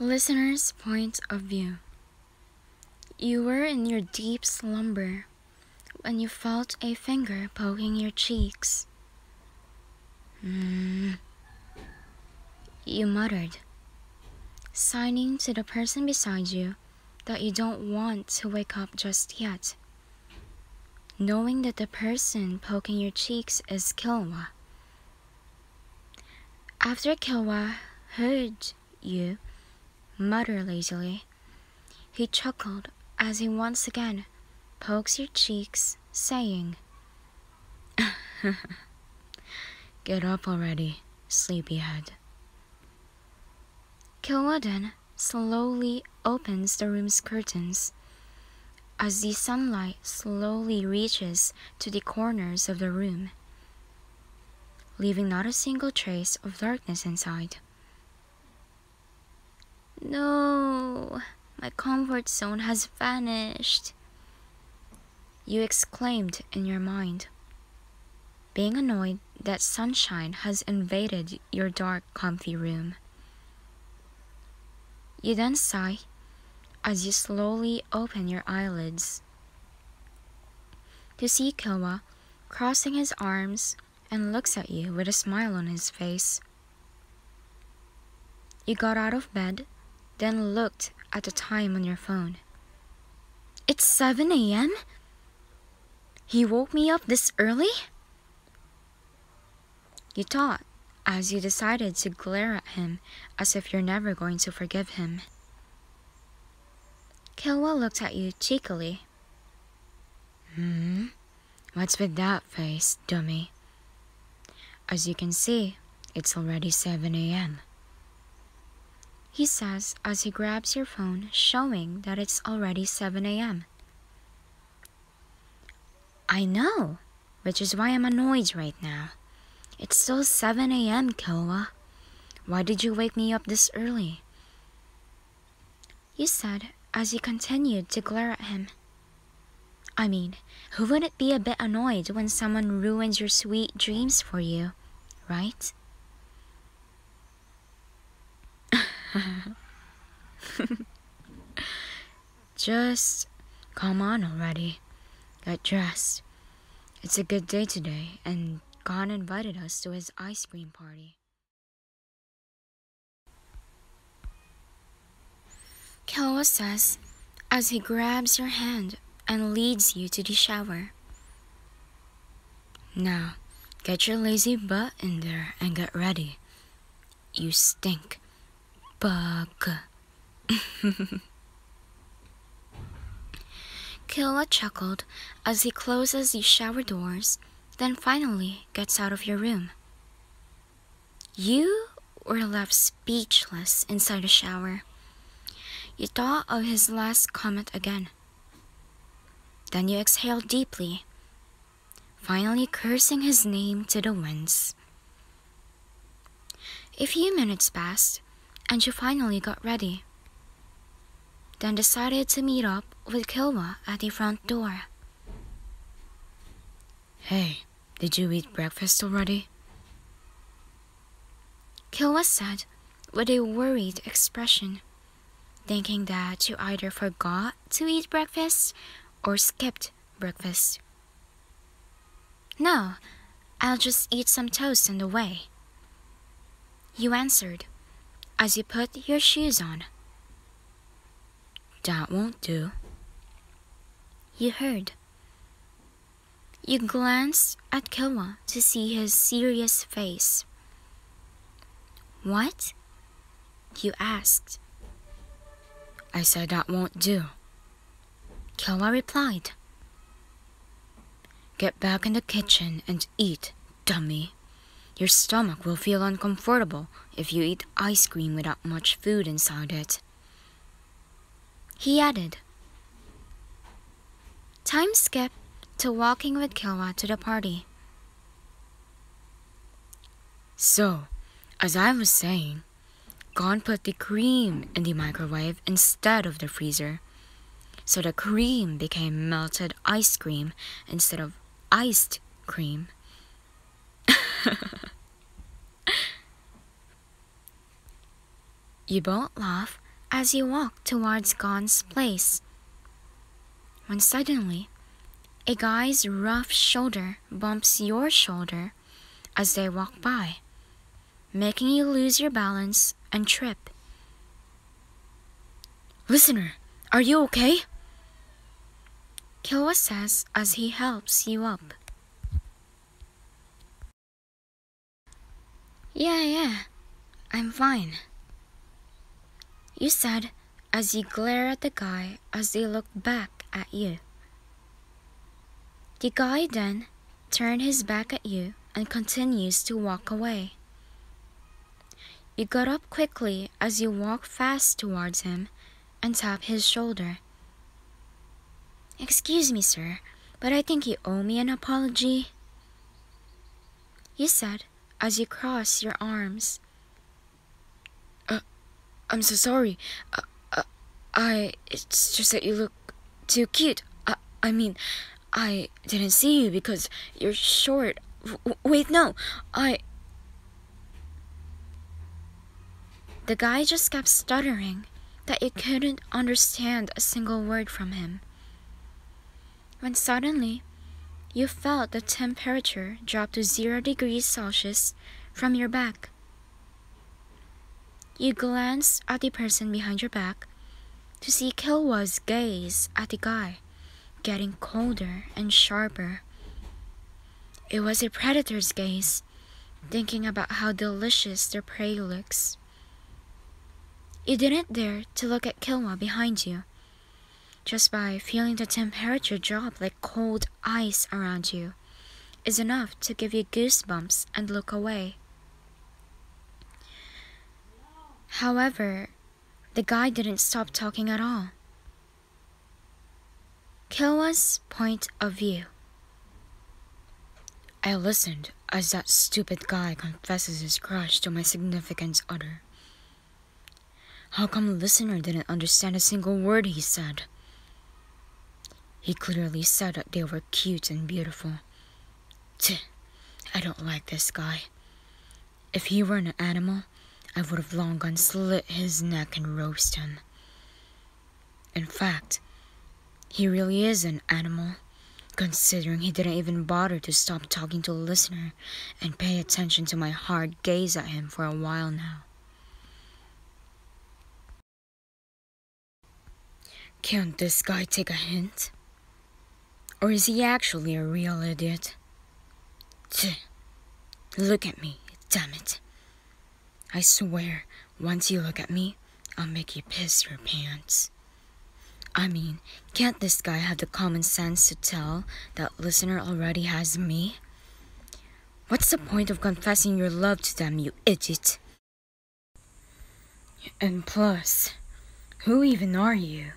Listener's point of view. You were in your deep slumber when you felt a finger poking your cheeks. Mm. You muttered, signing to the person beside you that you don't want to wake up just yet, knowing that the person poking your cheeks is Killua. After Killua heard you mutter lazily, he chuckled as he once again pokes your cheeks, saying, Get up already, sleepyhead. Killua then slowly opens the room's curtains as the sunlight slowly reaches to the corners of the room, leaving not a single trace of darkness inside. No, my comfort zone has vanished, you exclaimed in your mind, being annoyed that sunshine has invaded your dark, comfy room. You then sigh as you slowly open your eyelids to see Killua crossing his arms and looks at you with a smile on his face. You got out of bed then looked at the time on your phone. It's 7 a.m.? He woke me up this early? You thought as you decided to glare at him as if you're never going to forgive him. Killua looked at you cheekily. Hmm? What's with that face, dummy? As you can see, it's already 7 a.m he says as he grabs your phone, showing that it's already 7 a.m. I know, which is why I'm annoyed right now. It's still 7 a.m., Killua. Why did you wake me up this early? You said as you continued to glare at him. I mean, who wouldn't be a bit annoyed when someone ruins your sweet dreams for you, right? Just come on already. Get dressed. It's a good day today, and Gon invited us to his ice cream party. Killua says as he grabs your hand and leads you to the shower. Now, get your lazy butt in there and get ready. You stink bug. Killua chuckled as he closes the shower doors, then finally gets out of your room. You were left speechless inside the shower. You thought of his last comment again. Then you exhaled deeply, finally cursing his name to the winds. A few minutes passed, and you finally got ready. Then decided to meet up with Killua at the front door. Hey, did you eat breakfast already? Killua said with a worried expression, thinking that you either forgot to eat breakfast or skipped breakfast. No, I'll just eat some toast on the way. You answered as you put your shoes on. That won't do. You heard. You glanced at Killua to see his serious face. What? You asked. I said that won't do. Killua replied. Get back in the kitchen and eat, dummy. Your stomach will feel uncomfortable if you eat ice cream without much food inside it. He added, Time skip to walking with Killua to the party. So, as I was saying, Gon put the cream in the microwave instead of the freezer. So the cream became melted ice cream instead of iced cream. you both laugh as you walk towards Gon's place. When suddenly, a guy's rough shoulder bumps your shoulder as they walk by, making you lose your balance and trip. Listener, are you okay? Killua says as he helps you up. Yeah, yeah, I'm fine. You said as you glare at the guy as they look back at you. The guy then turned his back at you and continues to walk away. You got up quickly as you walk fast towards him and tap his shoulder. Excuse me, sir, but I think you owe me an apology. You said as you cross your arms. I'm so sorry. Uh, uh, I. It's just that you look too cute. I, I mean, I didn't see you because you're short. W wait, no. I. The guy just kept stuttering that you couldn't understand a single word from him. When suddenly, you felt the temperature drop to zero degrees Celsius from your back. You glanced at the person behind your back to see Killua's gaze at the guy getting colder and sharper. It was a predator's gaze, thinking about how delicious their prey looks. You didn't dare to look at Killua behind you just by feeling the temperature drop like cold ice around you is enough to give you goosebumps and look away. However, the guy didn't stop talking at all. Killua's point of view. I listened as that stupid guy confesses his crush to my significant other. How come the listener didn't understand a single word he said? He clearly said that they were cute and beautiful. Tch, I don't like this guy. If he were an animal, I would have long gone slit his neck and roast him. In fact, he really is an animal, considering he didn't even bother to stop talking to the listener and pay attention to my hard gaze at him for a while now. Can't this guy take a hint? Or is he actually a real idiot? Look at me, damn it. I swear, once you look at me, I'll make you piss your pants. I mean, can't this guy have the common sense to tell that listener already has me? What's the point of confessing your love to them, you idiot? And plus, who even are you?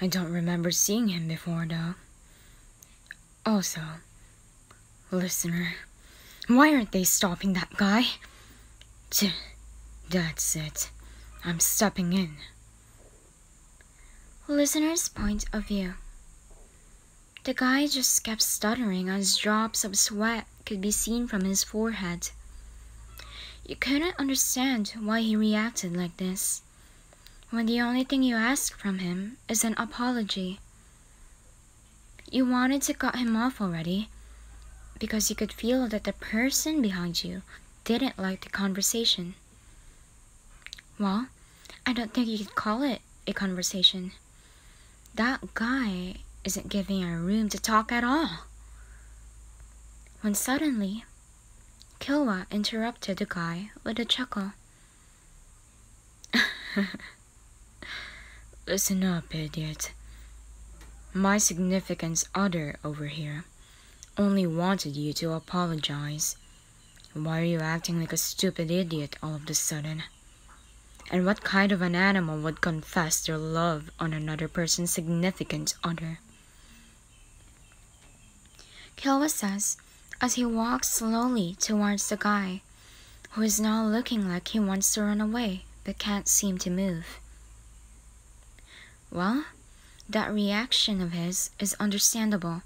I don't remember seeing him before, though. Also, listener, why aren't they stopping that guy? That's it. I'm stepping in. Listener's point of view. The guy just kept stuttering as drops of sweat could be seen from his forehead. You couldn't understand why he reacted like this when the only thing you ask from him is an apology. You wanted to cut him off already because you could feel that the person behind you didn't like the conversation. Well, I don't think you could call it a conversation. That guy isn't giving you room to talk at all. When suddenly, Killua interrupted the guy with a chuckle. Listen up, idiot. My significant other over here only wanted you to apologize. Why are you acting like a stupid idiot all of a sudden? And what kind of an animal would confess their love on another person's significant other? Killua says as he walks slowly towards the guy, who is now looking like he wants to run away but can't seem to move. Well, that reaction of his is understandable.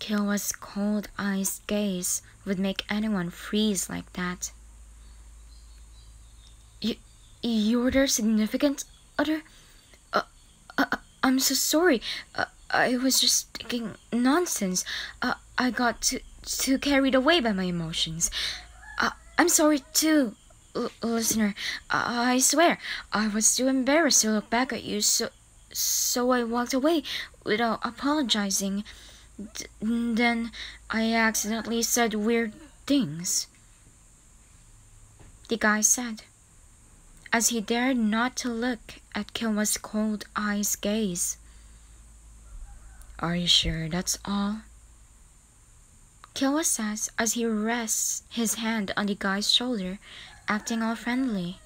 Killua's cold-eyed gaze would make anyone freeze like that. You, You're their significant other? Uh, uh, uh, I'm so sorry. Uh, I was just thinking nonsense. Uh, I got too, too carried away by my emotions. Uh, I'm sorry too, L- listener. I swear, I was too embarrassed to look back at you, so so I walked away without apologizing. D- then I accidentally said weird things. The guy said, as he dared not to look at Killua's cold eyes gaze. Are you sure that's all? Killua says as he rests his hand on the guy's shoulder, acting all friendly.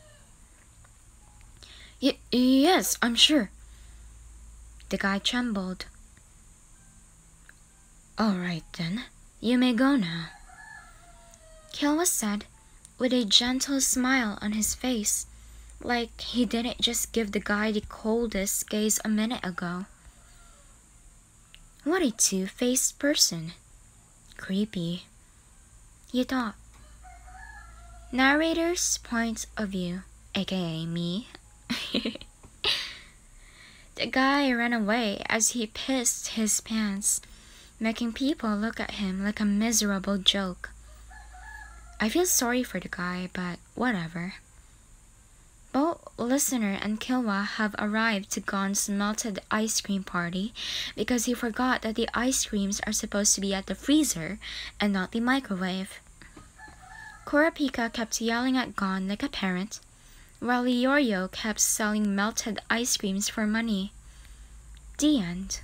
Y- yes, I'm sure. The guy trembled. All right then, you may go now. Killua said, with a gentle smile on his face, like he didn't just give the guy the coldest gaze a minute ago. What a two faced person. Creepy. You thought. Narrator's point of view, aka me. the guy ran away as he pissed his pants, making people look at him like a miserable joke. I feel sorry for the guy, but whatever. Both listener and Killua have arrived to Gon's melted ice cream party because he forgot that the ice creams are supposed to be at the freezer and not the microwave. Kurapika kept yelling at Gon like a parent, while Leorio kept selling melted ice creams for money. The end.